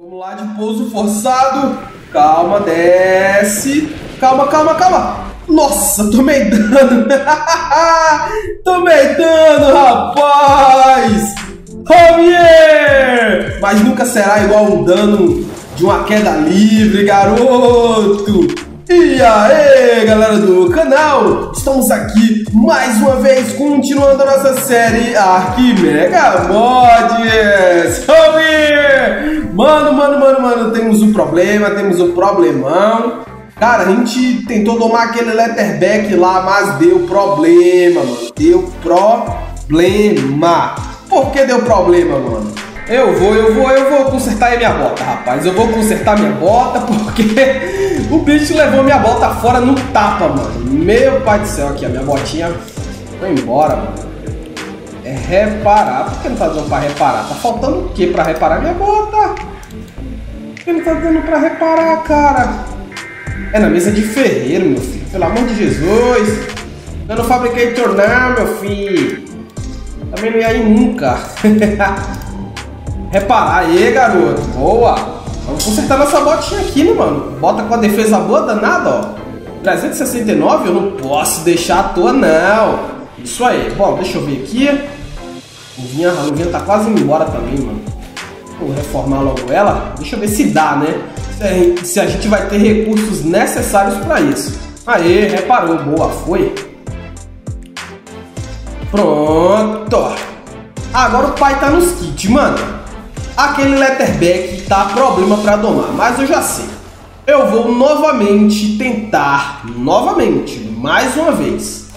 Vamos lá de pouso forçado. Calma, desce. Calma, calma, calma. Nossa, tomei dano. tomei dano, rapaz. Javier! Mas nunca será igual um dano de uma queda livre, garoto. E aí, galera do canal! Estamos aqui mais uma vez continuando a nossa série Ark Mega Mods! Mano, mano, mano, mano, temos um problema, temos um problemão. Cara, a gente tentou domar aquele letterback lá, mas deu problema, mano. Deu problema. Por que deu problema, mano? Eu vou, eu vou, eu vou consertar minha bota, rapaz. Eu vou consertar minha bota porque o bicho levou minha bota fora no tapa, mano. Meu pai do céu, aqui a minha botinha foi embora, mano. É reparar. Por que não tá dando pra reparar? Tá faltando o que pra reparar minha bota? Por que não tá dando pra reparar, cara? É na mesa de ferreiro, meu filho. Pelo amor de Jesus. Eu não fabriquei tornar, meu filho. Também não ia ir nunca. Reparar aí, garoto. Boa. Vamos consertar nossa botinha aqui, né, mano? Bota com a defesa boa danada, ó. 369 eu não posso deixar à toa, não. Isso aí. Bom, deixa eu ver aqui. Luvinha, a luvinha tá quase indo embora também, mano. Vou reformar logo ela. Deixa eu ver se dá, né? Se a gente vai ter recursos necessários para isso. Aê, reparou. Boa, foi. Pronto. Agora o pai tá nos kits, mano aquele letterback tá problema para domar, mas eu já sei. Eu vou novamente tentar, novamente, mais uma vez,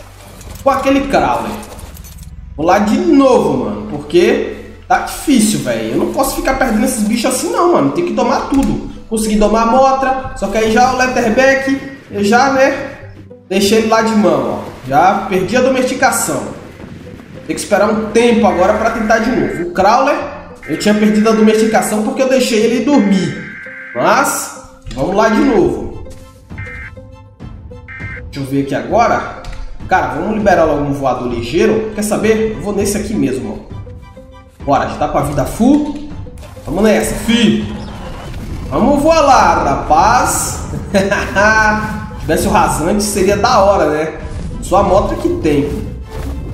com aquele Crawler. Vou lá de novo, mano, porque tá difícil, velho. Eu não posso ficar perdendo esses bichos assim não, mano. Tem que domar tudo. Consegui domar a Motra, só que aí já o letterback, eu já, né, deixei ele lá de mão, ó. Já perdi a domesticação. Tem que esperar um tempo agora para tentar de novo. O Crawler eu tinha perdido a domesticação porque eu deixei ele dormir. Mas, vamos lá de novo. Deixa eu ver aqui agora. Cara, vamos liberar logo um voador ligeiro. Quer saber? Eu vou nesse aqui mesmo. Ó. Bora, já tá com a vida full. Vamos nessa, fi. Vamos voar lá, rapaz. Se tivesse o rasante, seria da hora, né? Só a moto que tem.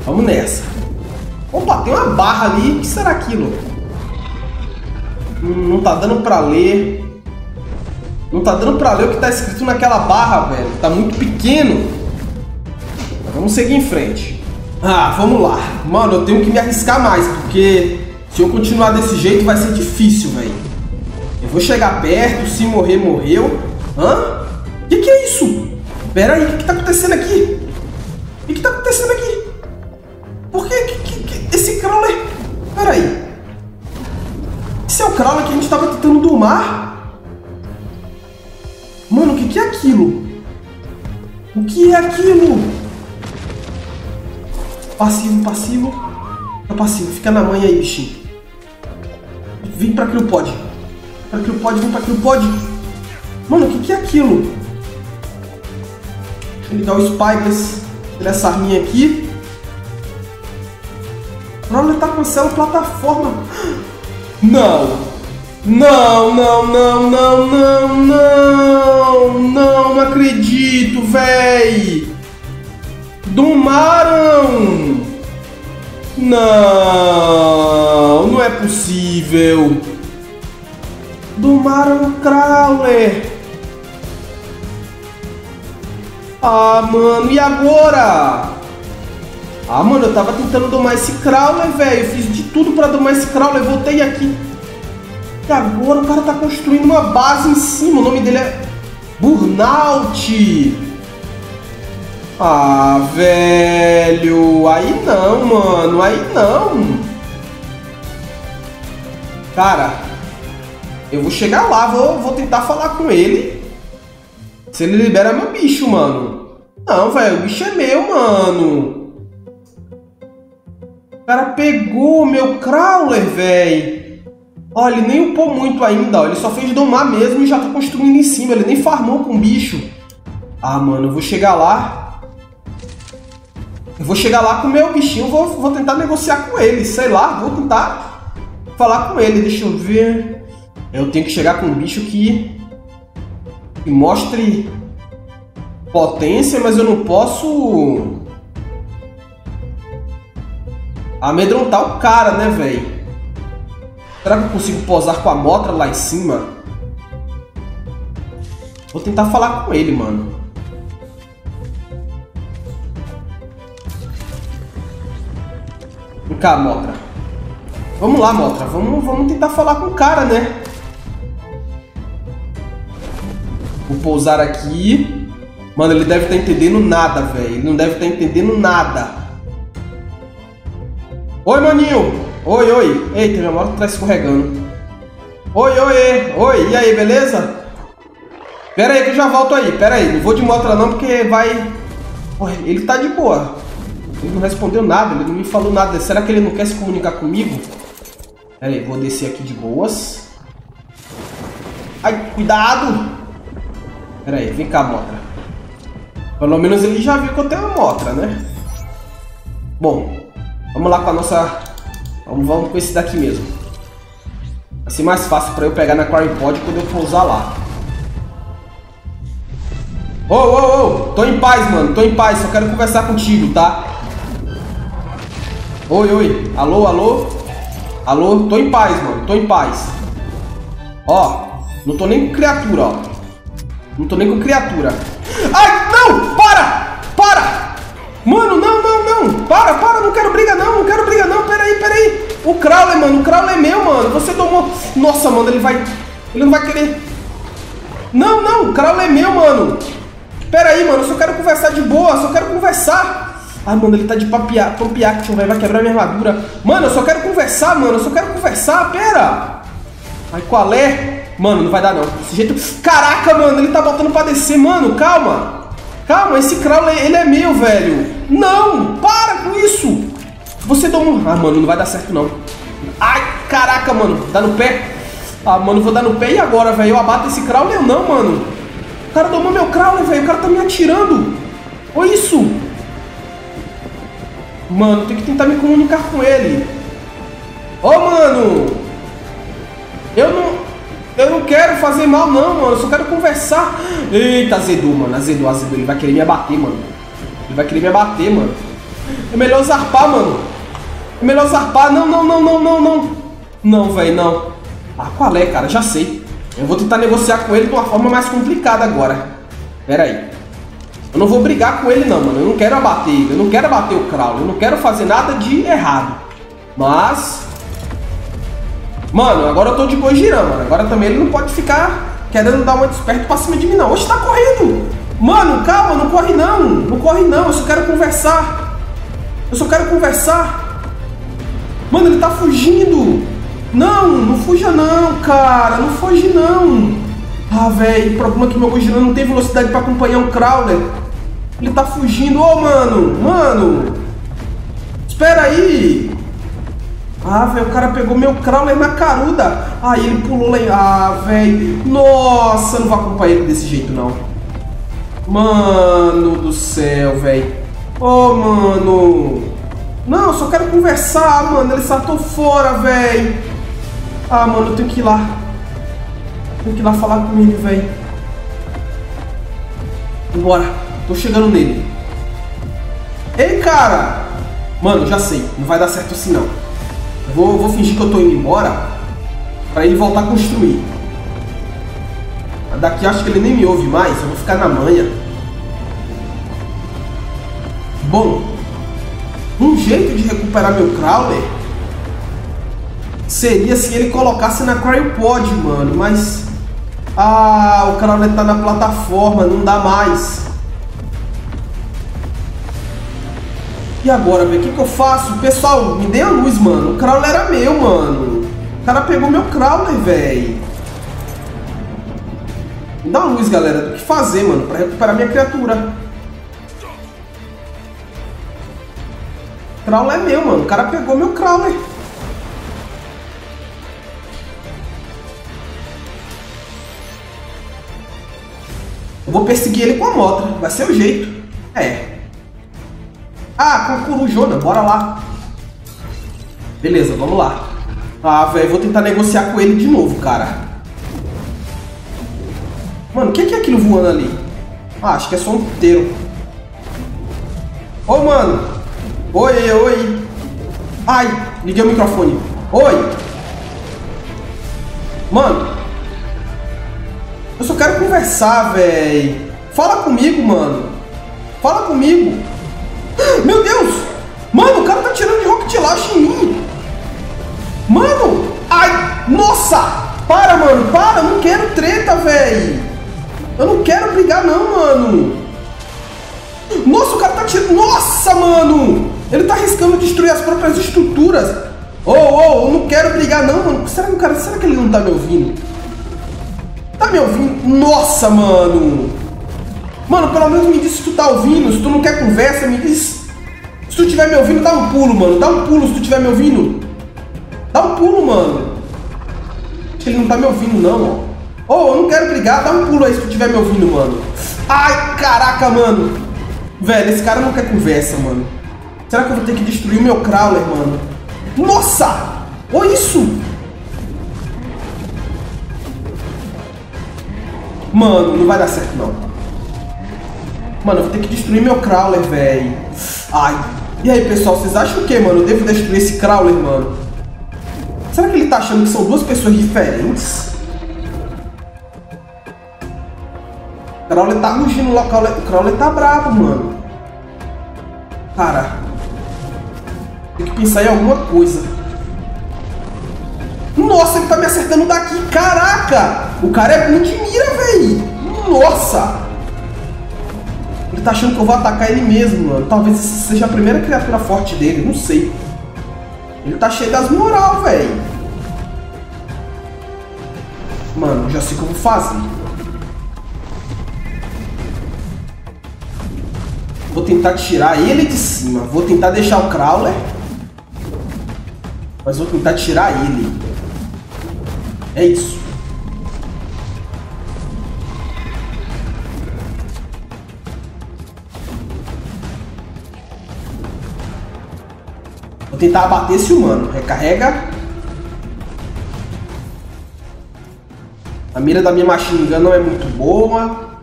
Vamos nessa. Opa, tem uma barra ali. O que será aquilo? Não tá dando pra ler. Não tá dando pra ler o que tá escrito naquela barra, velho. Tá muito pequeno. Vamos seguir em frente. Ah, vamos lá. Mano, eu tenho que me arriscar mais, porque se eu continuar desse jeito vai ser difícil, velho. Eu vou chegar perto, se morrer, morreu. Hã? O que, que é isso? Pera aí, o que, que tá acontecendo aqui? O que a gente tava tentando domar? Mano, o que, que é aquilo? O que é aquilo? Passivo, passivo. É passivo, fica na manha aí, bichinho. Vem pra Cryopod. Pra Cryopod, vem pra Cryopod. Mano, o que, que é aquilo? Deixa eu ligar o Spikes nessa arminha aqui. O Crawler tá com céu plataforma. Não! Não, não, não, não, não, não! Não, não acredito, véi! Domaram! Não, não é possível! Domaram o Crawler! Ah, mano, e agora? Ah, mano, eu tava tentando domar esse Crawler, velho. Fiz de tudo pra domar esse Crawler. Voltei aqui. E agora o cara tá construindo uma base em cima. O nome dele é Burnout. Ah, velho. Aí não, mano. Aí não. Cara, eu vou chegar lá. Vou, vou tentar falar com ele. Se ele libera meu bicho, mano. Não, velho. O bicho é meu, mano. O cara pegou meu crawler, velho. Olha, ele nem upou muito ainda, ó. Ele só fez domar mesmo e já tá construindo em cima. Ele nem farmou com o bicho. Ah, mano, eu vou chegar lá. Eu vou chegar lá com o meu bichinho, vou, vou tentar negociar com ele. Sei lá, vou tentar falar com ele. Deixa eu ver. Eu tenho que chegar com um bicho que, que mostre potência, mas eu não posso amedrontar o cara, né, velho? Será que eu consigo posar com a motra lá em cima? Vou tentar falar com ele, mano. Vem cá, Motra. Vamos lá, Motra. Vamos, vamos tentar falar com o cara, né? Vou pousar aqui. Mano, ele deve estar tá entendendo nada, velho. Ele não deve estar tá entendendo nada. Oi, maninho. Oi, oi. Eita, minha moto tá escorregando. Oi, oi, oi. E aí, beleza? Pera aí que eu já volto aí. Pera aí. Não vou de moto não porque vai... Ele tá de boa. Ele não respondeu nada, ele não me falou nada. Será que ele não quer se comunicar comigo? Pera aí, vou descer aqui de boas. Ai, cuidado! Pera aí, vem cá, Motra. Pelo menos ele já viu que eu tenho uma Motra, né? Bom, vamos lá com a nossa... Vamos, vamos com esse daqui mesmo. Vai ser mais fácil pra eu pegar na Pod quando eu pousar lá. Ô, ô, ô! Tô em paz, mano. Tô em paz. Só quero conversar contigo, tá? Oi, oi. Alô, alô? Alô? Tô em paz, mano. Tô em paz. Ó, não tô nem com criatura, ó. Não tô nem com criatura. Ai, não! Para! Para! Mano, não, não, não! Para, para! Não quero briga, não! Não quero briga, não! Peraí, peraí! O Crowley, mano! O Crowley é meu, mano! Você tomou... Nossa, mano, ele vai... Ele não vai querer... Não, não! O Crowley é meu, mano! Peraí, mano! Eu só quero conversar de boa! Só quero conversar! Ah, mano, ele tá de papiar, action, velho. Vai quebrar minha armadura. Mano, eu só quero conversar, mano. Eu só quero conversar. Pera. Ai, qual é? Mano, não vai dar, não. Desse jeito... Caraca, mano. Ele tá botando pra descer. Mano, calma. Calma, esse Crowley, ele é meu, velho. Não, para com isso. Você tomou... Ah, mano, não vai dar certo, não. Ai, caraca, mano. Dá no pé. Ah, mano, vou dar no pé. E agora, velho? Eu abato esse Crowley ou não, mano? O cara tomou meu Crowley, velho. O cara tá me atirando. Olha isso. Mano, tem que tentar me comunicar com ele. Ô, oh, mano! Eu não... Eu não quero fazer mal, não, mano. Eu só quero conversar. Eita, azedou, mano. Azedou, azedou. Ele vai querer me abater, mano. Ele vai querer me abater, mano. É melhor zarpar, mano. É melhor zarpar. Não, não, não, não, não, não. Não, velho, não. Ah, qual é, cara? Já sei. Eu vou tentar negociar com ele de uma forma mais complicada agora. Pera aí. Eu não vou brigar com ele não, mano. Eu não quero abater ele. Eu não quero abater o Crowley. Eu não quero fazer nada de errado. Mas... Mano, agora eu tô de girando, mano. Agora também ele não pode ficar querendo dar uma desperto pra cima de mim, não. Oxe, tá correndo! Mano, calma, não corre não. Não corre não. Eu só quero conversar. Eu só quero conversar. Mano, ele tá fugindo. Não, não fuja não, cara. Não foge não. Ah, velho, o problema é que meu Gojira não tem velocidade pra acompanhar um Crawler. Ele tá fugindo. Ô, oh, mano, mano. Espera aí. Ah, velho, o cara pegou meu Crawler na caruda. Aí ele pulou lá. Ah, velho. Nossa, não vou acompanhar ele desse jeito, não. Mano do céu, velho. Ô, oh, mano. Não, só quero conversar, mano. Ele saltou fora, velho. Ah, mano, eu tenho que ir lá. Tem que ir lá falar com ele, velho. Bora. Tô chegando nele. Ei, cara! Mano, já sei. Não vai dar certo assim, não. Vou, vou fingir que eu tô indo embora pra ele voltar a construir. Daqui acho que ele nem me ouve mais. Eu vou ficar na manha. Bom, um jeito de recuperar meu Crawler seria se ele colocasse na Cryopod, mano, mas ah, o canal tá na plataforma, não dá mais. E agora, velho? O que, que eu faço? Pessoal, me dê a luz, mano. O crawler era meu, mano. O cara pegou meu crawler, velho. Me dá uma luz, galera, do que fazer, mano, pra recuperar minha criatura. O crawler é meu, mano. O cara pegou meu crawler. Eu vou perseguir ele com a moto, vai ser o jeito. É. Ah, corujona, bora lá. Beleza, vamos lá. Ah, velho, vou tentar negociar com ele de novo, cara. Mano, o que, que é aquilo voando ali? Ah, acho que é só um puteiro. Ô, mano. Oi, oi. Ai, liguei o microfone. Oi. Mano. Eu só quero conversar, velho. Fala comigo, mano. Fala comigo. Meu Deus. Mano, o cara tá tirando de rocket launch em mim. Mano. Ai, nossa. Para, mano, para. Eu não quero treta, velho. Eu não quero brigar, não, mano. Nossa, o cara tá tirando... Nossa, mano. Ele tá arriscando destruir as próprias estruturas. Oh, oh, eu não quero brigar, não, mano. Será que o cara... Será que ele não tá me ouvindo? Tá me ouvindo? Nossa, mano. Mano, pelo menos me diz se tu tá ouvindo. Se tu não quer conversa, me diz. Se tu estiver me ouvindo, dá um pulo, mano. Dá um pulo se tu estiver me ouvindo. Dá um pulo, mano. Ele não tá me ouvindo, não, ó. Oh, eu não quero brigar, dá um pulo aí se tu estiver me ouvindo, mano. Ai, caraca, mano. Velho, esse cara não quer conversa, mano. Será que eu vou ter que destruir o meu crawler, mano? Nossa! Olha isso! Mano, não vai dar certo, não. Mano, eu vou ter que destruir meu crawler, velho. Ai. E aí, pessoal, vocês acham o que, mano? Eu devo destruir esse crawler, mano? Será que ele tá achando que são duas pessoas diferentes? O Crowler tá rugindo lá, o Crowler tá bravo, mano. Cara, tem que pensar em alguma coisa. Nossa, ele tá me acertando daqui, caraca! O cara é bom de mira, velho! Nossa! Tá achando que eu vou atacar ele mesmo, mano. Talvez seja a primeira criatura forte dele, não sei. Ele tá cheio das moral, velho. Mano, já sei o que eu vou fazer. Vou tentar tirar ele de cima. Vou tentar deixar o Crawler. Mas vou tentar tirar ele. É isso. Vou tentar abater esse humano. Recarrega. A mira da minha machine gun não é muito boa.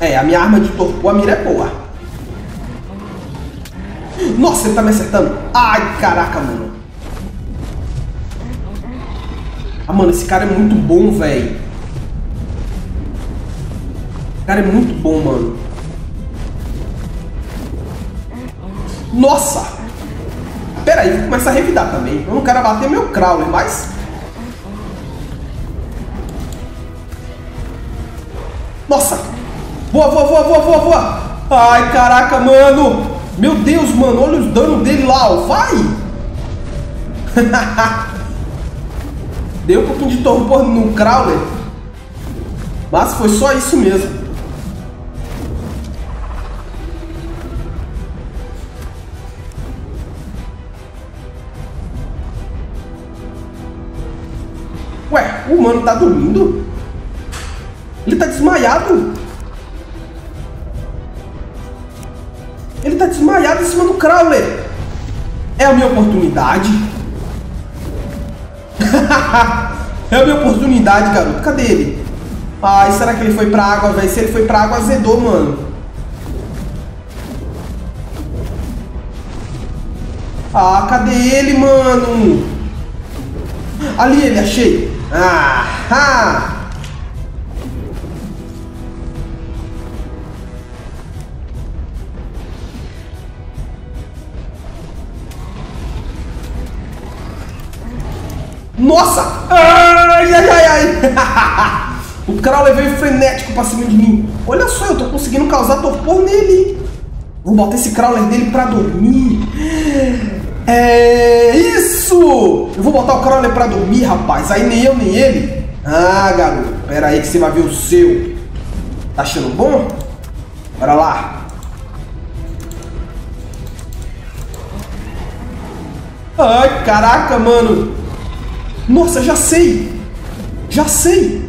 É, a minha arma de torpor, a mira é boa. Nossa, ele tá me acertando. Ai, caraca, mano. Ah, mano, esse cara é muito bom, velho. O cara é muito bom, mano. Nossa! Pera aí, vou começar a revidar também. Eu não quero bater meu crawler, mas... Nossa! Boa, boa, boa, boa, boa, boa. Ai, caraca, mano. Meu Deus, mano. Olha os danos dele lá, ó. Vai. Deu um pouquinho de torpor no Crawler. Mas foi só isso mesmo. Mano tá dormindo? Ele tá desmaiado? Ele tá desmaiado em cima do Crowler. É a minha oportunidade. é a minha oportunidade, garoto. Cadê ele? Ai, será que ele foi pra água, velho? Se ele foi pra água, azedou, mano. Ah, cadê ele, mano? Ali ele, achei. Ah, ah. Nossa! Ai, ai, ai, ai! o Crowley veio frenético pra cima de mim. Olha só, eu tô conseguindo causar torpor nele. Vou botar esse Crawler dele pra dormir. É isso! Eu vou botar o Crawler pra dormir, rapaz. Aí nem eu, nem ele. Ah, garoto. Pera aí que você vai ver o seu. Tá achando bom? Bora lá. Ai, caraca, mano. Nossa, já sei! Já sei!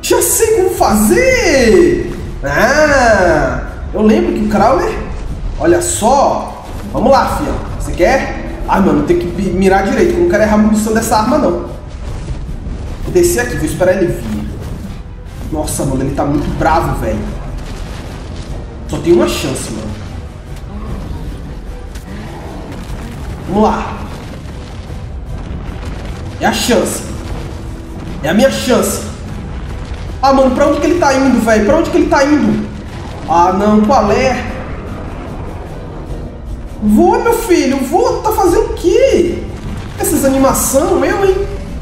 Já sei como fazer! Ah! Eu lembro que o Crowler... Olha só! Vamos lá, fião. Você quer? Ai, mano, tem que mirar direito. Eu não quero errar a munição dessa arma, não. Vou descer aqui, vou esperar ele vir. Nossa, mano, ele tá muito bravo, velho. Só tem uma chance, mano. Vamos lá. É a chance. É a minha chance. Ah, mano, pra onde que ele tá indo, velho? Pra onde que ele tá indo? Ah, não, qual é? Voa, meu filho, voa. Tá fazendo o quê? Essas animação, meu, hein?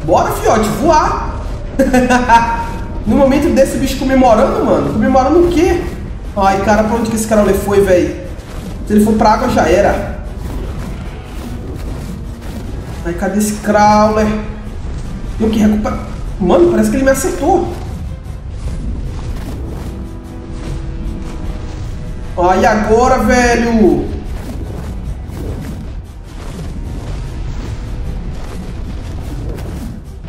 Bora, fiote, voar. no momento desse bicho comemorando, mano. Comemorando o quê? Ai, cara, pra onde que esse cara foi, velho? Se ele for pra água, já era. Ai, cadê esse Crawler? Eu que recuperar. Mano, parece que ele me acertou. Ai, agora, velho?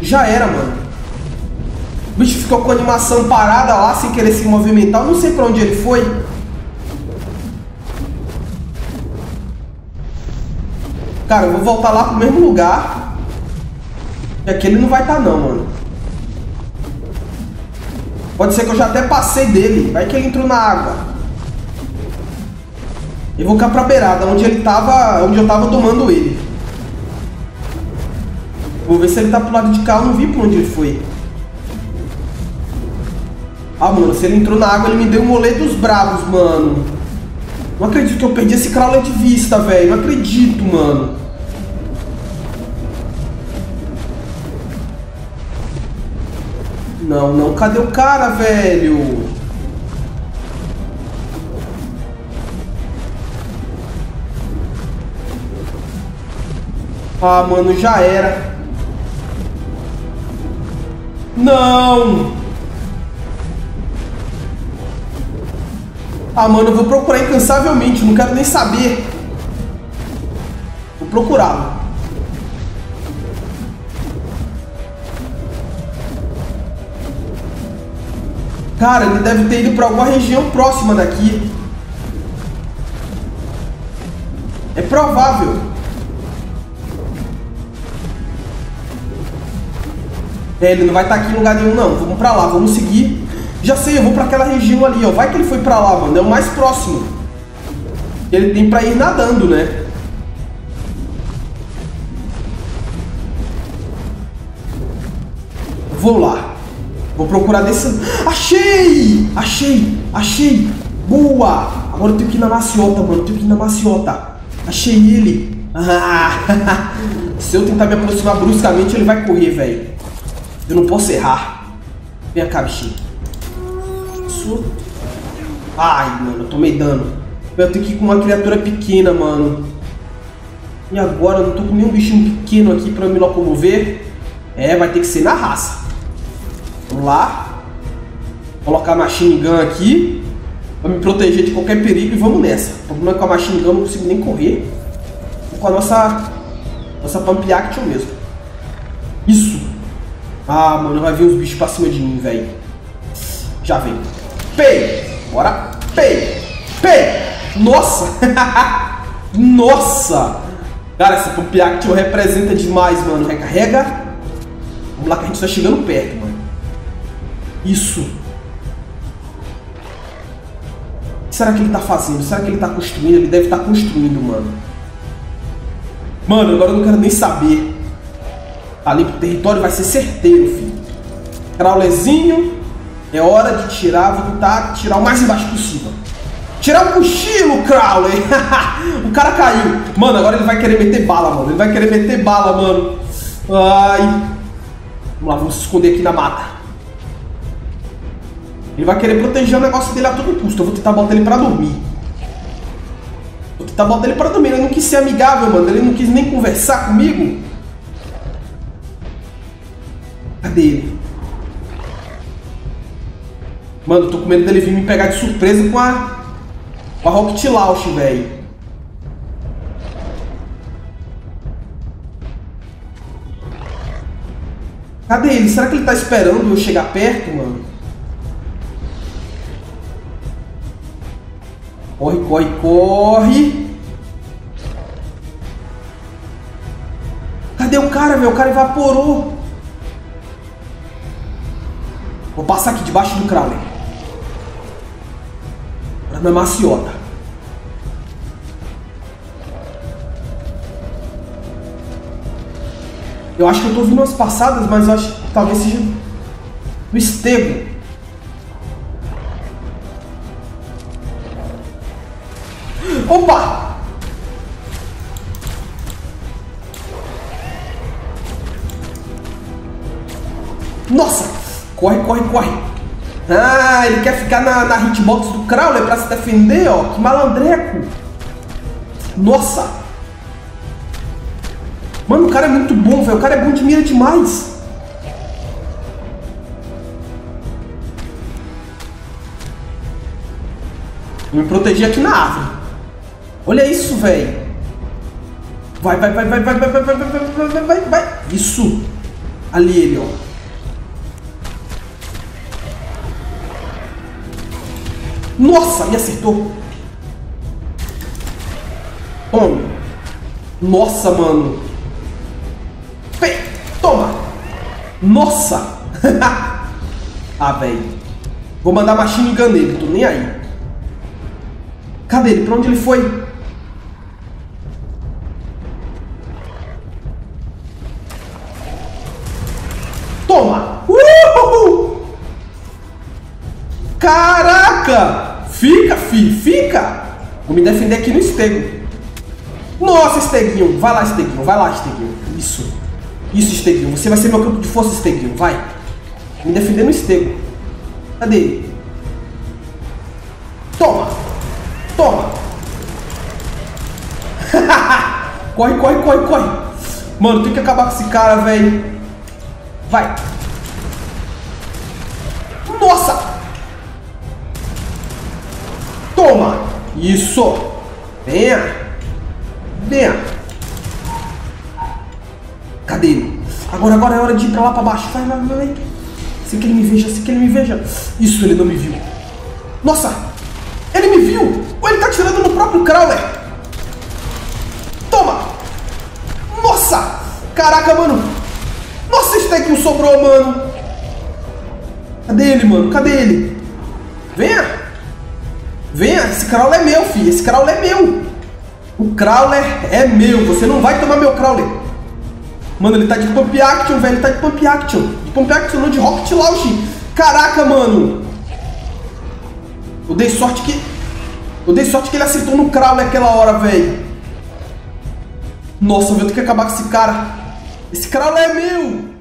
Já era, mano. O bicho ficou com a animação parada lá, sem querer se movimentar. Eu não sei pra onde ele foi. Cara, eu vou voltar lá pro mesmo lugar. E aqui ele não vai estar tá, não, mano. Pode ser que eu já até passei dele. Vai que ele entrou na água. Eu vou cá pra beirada, onde ele tava. Onde eu tava tomando ele. Vou ver se ele tá pro lado de cá, eu não vi pra onde ele foi. Ah, mano, se ele entrou na água, ele me deu um rolê dos bravos, mano. Não acredito que eu perdi esse crawler de vista, velho. Não acredito, mano. Não, não. Cadê o cara, velho? Ah, mano, já era. Não! Ah, mano, eu vou procurar incansavelmente, não quero nem saber. Vou procurá-lo. Cara, ele deve ter ido para alguma região próxima daqui. É provável. Ele não vai estar tá aqui em lugar nenhum, não. Vamos para lá, vamos seguir. Já sei, eu vou para aquela região ali, ó. Vai que ele foi para lá, mano. É o mais próximo. Ele tem para ir nadando, né? Vou lá. Vou procurar desse... Achei! Achei! Achei! Boa! Agora eu tenho que ir na maciota, mano. Eu tenho que ir na maciota. Achei ele. Ah, se eu tentar me aproximar bruscamente, ele vai correr, velho. Eu não posso errar. Vem cá, bichinho isso. Ai, mano, eu tomei dano. Eu tenho que ir com uma criatura pequena, mano. E agora? Eu não tô com nenhum bichinho pequeno aqui pra me locomover. É, vai ter que ser na raça. Vamos lá. Colocar a Machine Gun aqui. Pra me proteger de qualquer perigo e vamos nessa. O problema é que com a Machine Gun eu não consigo nem correr. Vou com a nossa... Nossa Pump Action mesmo. Isso. Ah, mano, vai vir os bichos pra cima de mim, velho. Já vem. Pei. Bora. Pei. Pei. Nossa. Nossa. Cara, essa Pump Action representa demais, mano. Recarrega. Vamos lá que a gente tá chegando perto, mano. Isso. O que será que ele tá fazendo? Será que ele tá construindo? Ele deve estar tá construindo, mano. Mano, agora eu não quero nem saber. Ali pro território vai ser certeiro, filho. Crawlerzinho. É hora de tirar, vou tentar tirar o mais embaixo possível. Tirar o cochilo, Crowley! o cara caiu. Mano, agora ele vai querer meter bala, mano. Ele vai querer meter bala, mano. Ai. Vamos lá, vamos se esconder aqui na mata. Ele vai querer proteger o negócio dele a todo custo. Eu vou tentar botar ele pra dormir. Vou tentar botar ele pra dormir. Ele não quis ser amigável, mano. Ele não quis nem conversar comigo. Cadê ele? Mano, tô com medo dele vir me pegar de surpresa com a. Com a Rocket Launch, velho. Cadê ele? Será que ele tá esperando eu chegar perto, mano? Corre, corre, corre. Cadê o cara, velho? O cara evaporou. Vou passar aqui debaixo do Crowley. Na maciota. Eu acho que eu tô ouvindo umas passadas, mas acho que talvez seja do estego. Corre, corre, corre! Ah, ele quer ficar na, na hitbox do Crowler pra se defender, ó. Que malandreco! Nossa! Mano, o cara é muito bom, velho. O cara é bom de mira demais. Vou me proteger aqui na árvore. Olha isso, velho. Vai, vai, vai, vai, vai, vai, vai, vai, vai, vai, vai, vai. Isso. Ali ele, ó. Nossa, me acertou. Toma. Nossa, mano. Vem, toma. Nossa. ah, velho. Vou mandar machine gun nele, tô nem aí. Cadê ele? Pra onde ele foi? Caraca! Fica, fi, fica! Vou me defender aqui no estego. Nossa, esteguinho! Vai lá, esteguinho, vai lá, esteguinho. Isso. Isso, esteguinho. Você vai ser meu campo de força, esteguinho. Vai. Me defender no estego. Cadê ele? Toma! Toma! corre, corre, corre, corre! Mano, tem que acabar com esse cara, velho. Vai! Toma! Isso! Venha! Venha! Cadê ele? Agora, agora é hora de ir pra lá pra baixo. Vai, vai, vai. Sem que ele me veja, sem que ele me veja. Isso, ele não me viu. Nossa! Ele me viu! Ou ele tá tirando no próprio Crawler! Toma! Nossa! Caraca, mano! Nossa, esse daqui sobrou, mano! Cadê ele, mano? Cadê ele? Venha! Venha! Esse Crawler é meu, filho! Esse Crawler é meu! O Crawler é meu! Você não vai tomar meu Crawler! Mano, ele tá de Pump Action, velho! Ele tá de Pump Action! De Pump Action, não de Rocket Launch! Caraca, mano! Eu dei sorte que. Eu dei sorte que ele acertou no Crowley aquela hora, velho. Nossa, eu vou ter que acabar com esse cara. Esse Crowley é meu!